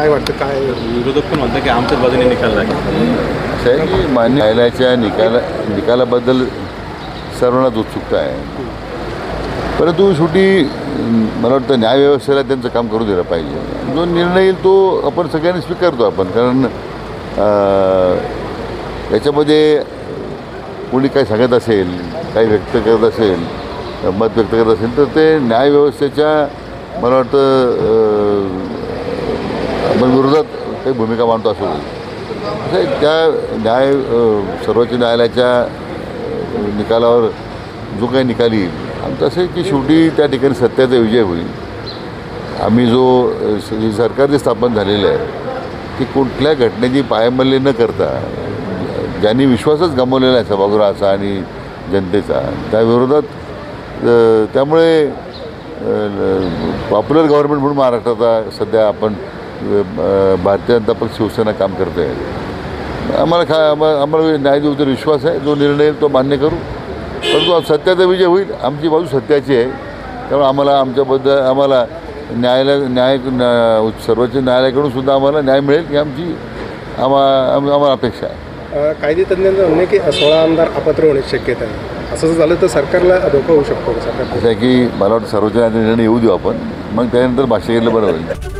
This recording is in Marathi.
काय वाटतं काय विरोधक पण म्हणतात की आमच्याच बाजूने निकाल लागेल. आहे की मान्य न्यायालयाच्या निकाला निकालाबद्दल सर्वांनाच उत्सुकता आहे. परंतु शेवटी मला वाटतं न्यायव्यवस्थेला त्यांचं काम करू दिलं पाहिजे. जो निर्णय येईल तो आपण सगळ्यांनी स्वीकारतो आपण कारण याच्यामध्ये कोणी काही सांगत असेल काही व्यक्त करत असेल मत व्यक्त करत असेल तर ते न्यायव्यवस्थेच्या मला वाटतं अं, विरोधात काही भूमिका मांडतो असं होईल. त्या न्याय सर्वोच्च न्यायालयाच्या निकालावर जो काही निकाल येईल आणि तसे आहे की शेवटी त्या ठिकाणी सत्याचा विजय होईल. आम्ही जो अ, सरकार जे स्थापन झालेलं आहे ती कुठल्या घटनेची पायमल्ली न करता ज्यांनी विश्वासच गमावलेला आहे सभागृहाचा आणि जनतेचा त्या विरोधात त्यामुळे पॉप्युलर गव्हर्नमेंट म्हणून महाराष्ट्राचा सध्या आपण भारतीय जनता पक्ष शिवसेना काम करते आहे आम्हाला खा आम्हाला आम्हाला न्याय देऊ तर विश्वास आहे जो निर्णय येईल तो मान्य करू. परंतु सत्याचा विजय होईल आमची बाजू सत्याची आहे. त्यामुळे आम्हाला आमच्याबद्दल आम्हाला न्यायालय न्याय न्या- सर्वोच्च न्यायालयाकडून सुद्धा आम्हाला न्याय मिळेल ही आमची आम्हा आम- आम्हाला अपेक्षा आहे. कायदे तज्ज्ञांचं म्हणणं की सोळा आमदार अपात्र होण्याची शक्यता आहे. असं जर झालं तर सरकारला धोका होऊ शकतो का? सरकार की मला वाटतं सर्वोच्च न्यायालयाचा निर्णय येऊ देऊ आपण. मग त्यानंतर भाष्य केलं बरं होईल.